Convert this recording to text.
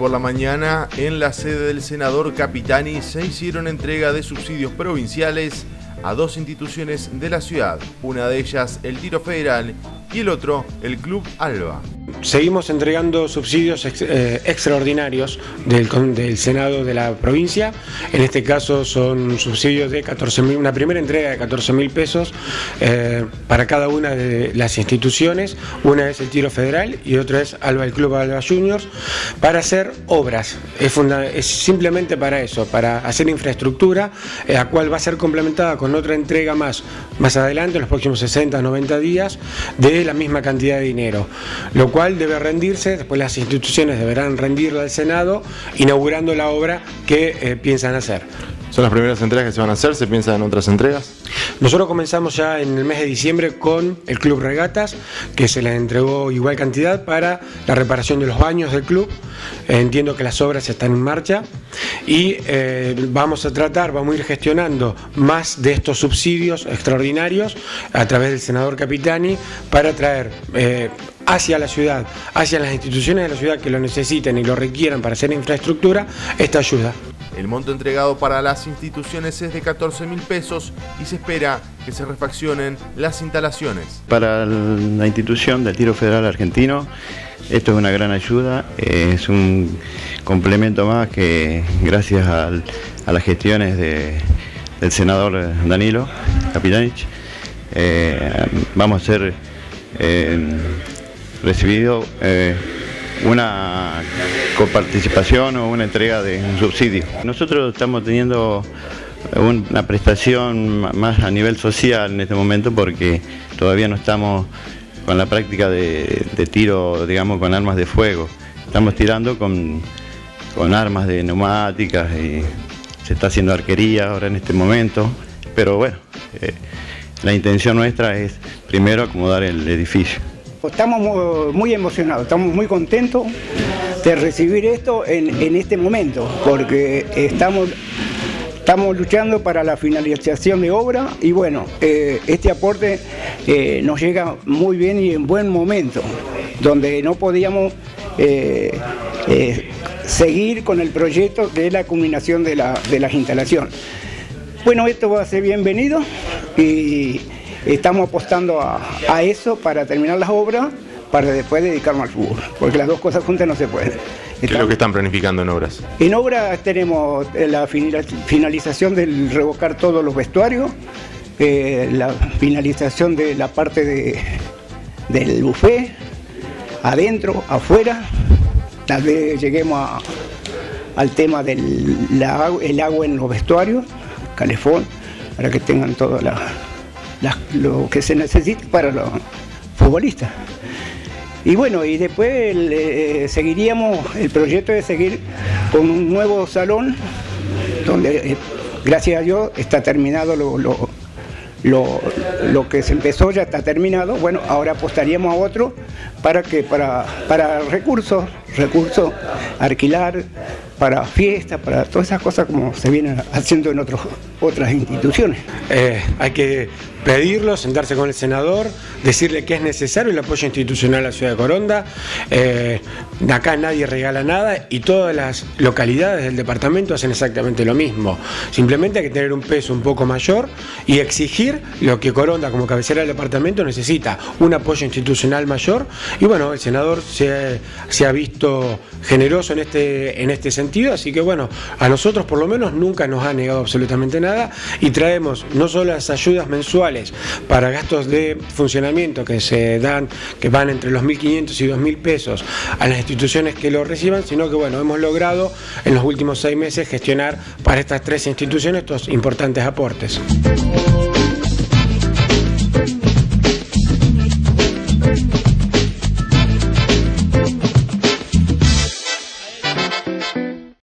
por la mañana, en la sede del senador Capitani se hicieron entrega de subsidios provinciales a dos instituciones de la ciudad, una de ellas el Tiro Federal y el otro el Club Alba. Seguimos entregando subsidios eh, extraordinarios del, del, Senado de la provincia. En este caso son subsidios de 14 mil, una primera entrega de 14 mil pesos eh, para cada una de las instituciones. Una es el Tiro Federal y otra es Alba, el Club Alba Juniors, para hacer obras. Es, es simplemente para eso, para hacer infraestructura, eh, la cual va a ser complementada con otra entrega más más adelante, en los próximos 60 90 días, de la misma cantidad de dinero. Lo cual debe rendirse, después las instituciones deberán rendirla al Senado, inaugurando la obra que eh, piensan hacer. ¿Son las primeras entregas que se van a hacer? ¿Se piensan en otras entregas? Nosotros comenzamos ya en el mes de diciembre con el Club Regatas, que se les entregó igual cantidad para la reparación de los baños del club. Entiendo que las obras están en marcha y eh, vamos a tratar, vamos a ir gestionando más de estos subsidios extraordinarios a través del senador Capitani para traer eh, hacia la ciudad, hacia las instituciones de la ciudad que lo necesiten y lo requieran para hacer infraestructura, esta ayuda. El monto entregado para las instituciones es de 14 mil pesos y se espera que se refaccionen las instalaciones. Para la institución del Tiro Federal Argentino, esto es una gran ayuda, es un complemento más que gracias a las gestiones del senador Danilo Capitanich, eh, vamos a ser eh, recibidos eh, una coparticipación o una entrega de un subsidio. Nosotros estamos teniendo una prestación más a nivel social en este momento porque todavía no estamos con la práctica de, tiro, digamos, con armas de fuego. Estamos tirando con, armas de neumáticas y se está haciendo arquería ahora en este momento, pero bueno, eh, la intención nuestra es primero acomodar el edificio. Estamos muy emocionados, estamos muy contentos de recibir esto en, este momento, porque estamos, estamos luchando para la finalización de obra y bueno, eh, este aporte eh, nos llega muy bien y en buen momento, donde no podíamos eh, seguir con el proyecto es la culminación de, de las instalaciones. Bueno, esto va a ser bienvenido y Estamos apostando a, eso para terminar las obras, para después dedicarnos al fútbol, porque las dos cosas juntas no se pueden. ¿Qué es lo que están planificando en obras? En obras tenemos la finalización del revocar todos los vestuarios, eh, la finalización de la parte de, del buffet, adentro, afuera, tal vez lleguemos al tema del agua en los vestuarios, calefón, para que tengan toda la, lo que se necesita para los futbolistas. Y bueno, y después eh, seguiríamos, el proyecto de seguir con un nuevo salón, donde eh, gracias a Dios está terminado lo, lo, que se empezó, ya está terminado. Bueno, ahora apostaríamos a otro para que para, para recursos, recursos, alquilar, para fiestas, para todas esas cosas como se vienen haciendo en otros, otras instituciones. Eh, hay que pedirlo, sentarse con el senador, decirle que es necesario el apoyo institucional a la ciudad de Coronda. Eh, acá nadie regala nada y todas las localidades del departamento hacen exactamente lo mismo. Simplemente hay que tener un peso un poco mayor y exigir lo que Coronda como cabecera del departamento necesita, un apoyo institucional mayor. Y bueno, el senador se, se ha visto generoso en este, en este así que bueno, a nosotros por lo menos nunca nos ha negado absolutamente nada y traemos no solo las ayudas mensuales para gastos de funcionamiento que se dan, que van entre los 1.500 y 2.000 pesos a las instituciones que lo reciban, sino que bueno, hemos logrado en los últimos seis meses gestionar para estas tres instituciones estos importantes aportes.